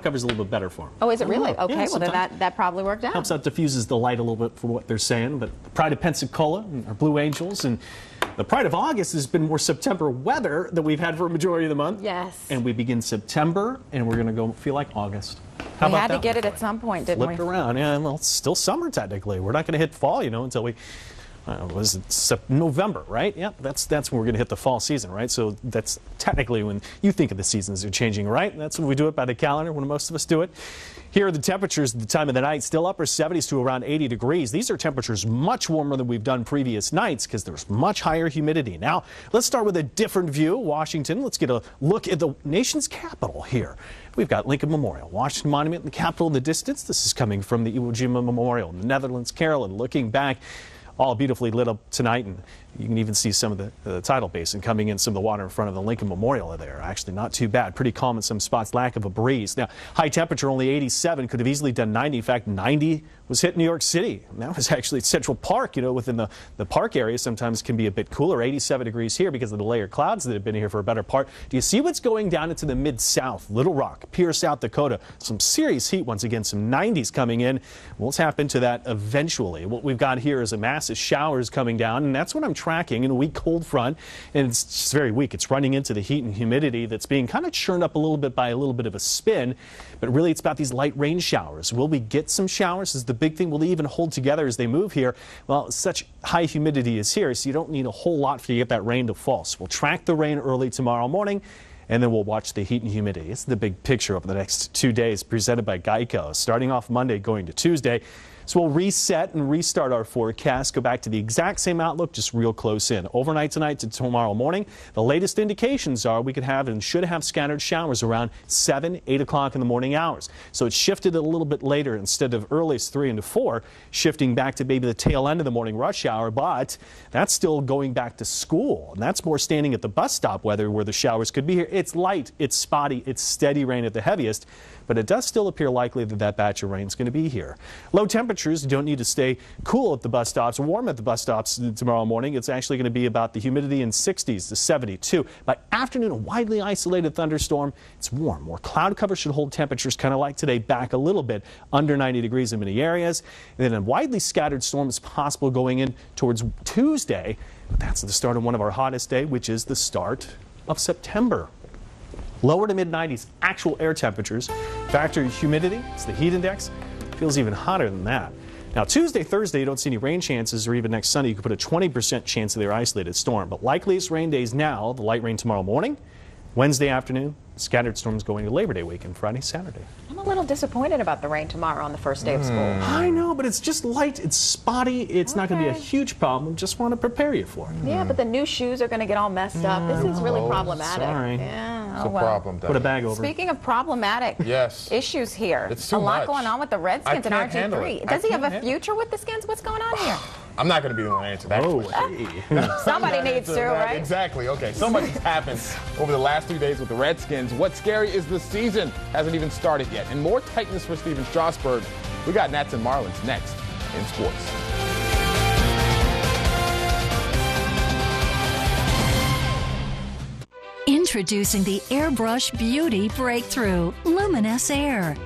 cloud cover is a little bit better for them. Oh, is it really? Okay, Yeah, well, then that, that probably worked out. helps out diffuses the light a little bit for what they're saying. But the Pride of Pensacola and our Blue Angels and the Pride of August has been more September weather than we've had for a majority of the month. Yes. And we begin September and we're going to go feel like August. How we about had to that get it at some point, didn't Flipped we? around. Yeah, well, it's still summer technically. We're not going to hit fall, you know, until we. Uh, was it November, right? Yeah, that's that's when we're going to hit the fall season, right? So that's technically when you think of the seasons are changing, right? That's when we do it by the calendar, when most of us do it. Here are the temperatures at the time of the night, still upper 70s to around 80 degrees. These are temperatures much warmer than we've done previous nights because there's much higher humidity. Now, let's start with a different view. Washington, let's get a look at the nation's capital here. We've got Lincoln Memorial, Washington Monument, and the Capitol in the distance. This is coming from the Iwo Jima Memorial in the Netherlands, Carillon. Looking back, all beautifully lit up tonight, and you can even see some of the, the tidal basin coming in, some of the water in front of the Lincoln Memorial there. Actually, not too bad. Pretty calm in some spots, lack of a breeze. Now, high temperature only 87, could have easily done 90. In fact, 90 was hit New York City. And that was actually Central Park, you know, within the, the park area. Sometimes can be a bit cooler. 87 degrees here because of the layer clouds that have been here for a better part. Do you see what's going down into the mid south? Little Rock, Pierre, South Dakota. Some serious heat once again, some 90s coming in. We'll tap into that eventually. What we've got here is a massive showers coming down, and that's what I'm tracking in a weak cold front. And it's just very weak. It's running into the heat and humidity that's being kind of churned up a little bit by a little bit of a spin. But really, it's about these light rain showers. Will we get some showers? Is the big thing. Will they even hold together as they move here? Well, such high humidity is here, so you don't need a whole lot for you to get that rain to fall. So we'll track the rain early tomorrow morning and then we'll watch the heat and humidity. It's the big picture over the next two days presented by Geico, starting off Monday going to Tuesday. So we'll reset and restart our forecast, go back to the exact same outlook, just real close in. Overnight tonight to tomorrow morning, the latest indications are we could have and should have scattered showers around 7, 8 o'clock in the morning hours. So it shifted a little bit later instead of earliest 3 into 4, shifting back to maybe the tail end of the morning rush hour, but that's still going back to school. And that's more standing at the bus stop weather where the showers could be here. It's light, it's spotty, it's steady rain at the heaviest, but it does still appear likely that that batch of rain is going to be here. Low temperatures, you don't need to stay cool at the bus stops warm at the bus stops tomorrow morning. It's actually going to be about the humidity in 60s to 72. By afternoon, a widely isolated thunderstorm. It's warm. More cloud cover should hold temperatures kind of like today back a little bit under 90 degrees in many areas. And then a widely scattered storm is possible going in towards Tuesday. But that's the start of one of our hottest day, which is the start of September. Lower to mid 90s actual air temperatures. Factor humidity, it's the heat index, feels even hotter than that. Now, Tuesday, Thursday, you don't see any rain chances, or even next Sunday, you could put a 20% chance of their isolated storm. But likeliest rain days now, the light rain tomorrow morning, Wednesday afternoon, scattered storms going to Labor Day weekend, Friday, Saturday. I'm a little disappointed about the rain tomorrow on the first day of school. Hmm. I know, but it's just light, it's spotty, it's not going to be a huge problem. Just want to prepare you for it. Yeah, but the new shoes are going to get all messed up. This hmm. is really Oh, problematic. sorry. Yeah. Oh, it's oh, a well. problem. Put a bag over. Speaking of problematic Yes. issues here, It's too a lot much. going on with the Redskins and RG3. it. I Does he have a handle it. future with the Skins? What's going on here? I'm not going to be the one to answer that Oh, question. Ah. Somebody needs to, that. right? Exactly. Okay. So much has happened over the last three days with the Redskins. What's scary is the season hasn't even started yet, and more tightness for Stephen Strasburg. We got Nats and Marlins next in sports. Introducing the Airbrush Beauty Breakthrough Luminous Air.